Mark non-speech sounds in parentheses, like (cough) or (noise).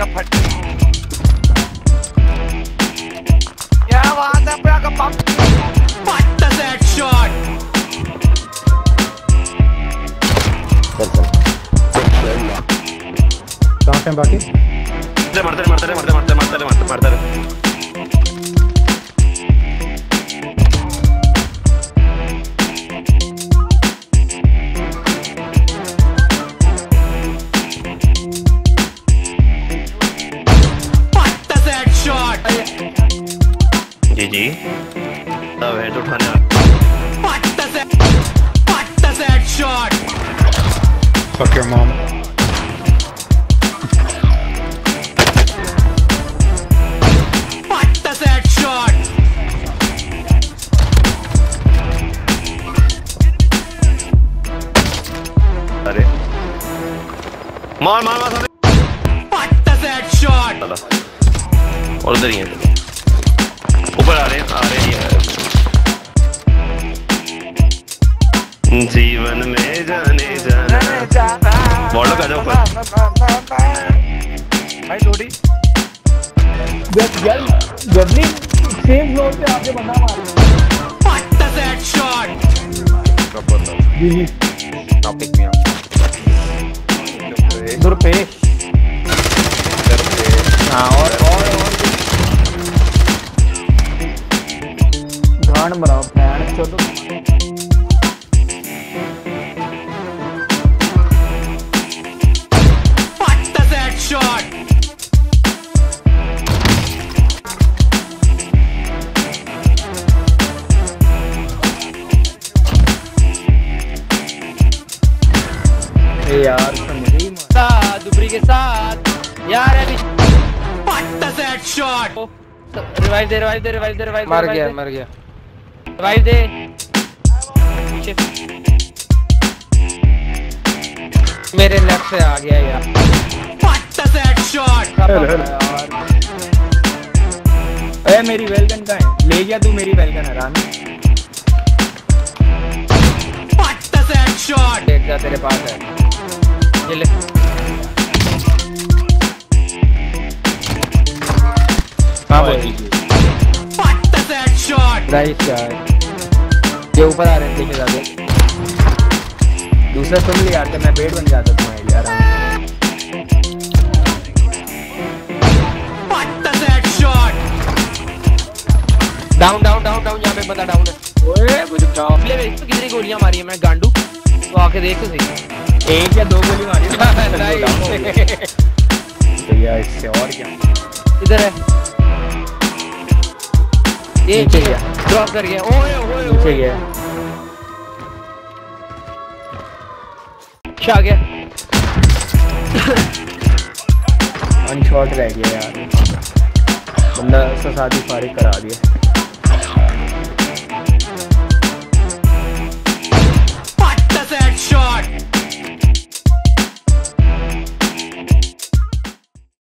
का फट क्या बात है अपना का pump What does that shot? कहाँ पे बाकी मरते मरते मरते मरते मरते मरते मरते मरते GG. तब है तो उठाने Fuck your mom. अरे मार मार मार What the heck shot? और the ही ऊपर आ रहे हैं आ रहे हैं। जीवन में जाने जाना। बॉर्डर का जाओ ऊपर। भाई थोड़ी यार गजनी सेम फ्लोर पे आके बंदा मार What does that shot? Ji. Ji Now pick me up. मकान बनाओ भैन छोड़ो यार के साथ। यार अभी पट्टा से हेडशॉट रिवाइव दे रिवाइव दे रिवाइव दे रिवाइव मर गया मर गया। रिवाइव दे पीछे। मेरे लेफ़्ट से आ गया यार? अरे मेरी वेलकन का है ले गया तू मेरी वेलकन आराम? देख जा तेरे पास है ये ले हाँ भाई? राइट यार ये ऊपर आ रहे हैं देखे जाते दूसरा तुम ले आते मैं बेड बन जाता तुम्हारे लिए आराम? डाउन डाउन डाउन डाउन यहाँ पे बंदा डाउन है। ओए मुझे बताओ ले वे इसमें कितनी गोलियाँ मारी है मैंने गांडू? तो आके देख तो सही एक या दो गोली मारी (laughs) Nice. तो यार इससे और क्या। इधर है। नीचे गया। ड्रॉप कर गया। ओए ओए नीचे गया। अच्छा आ गया। अनशॉट रह गया यार। बंदा ससादी फारिक फारिग करा दिया।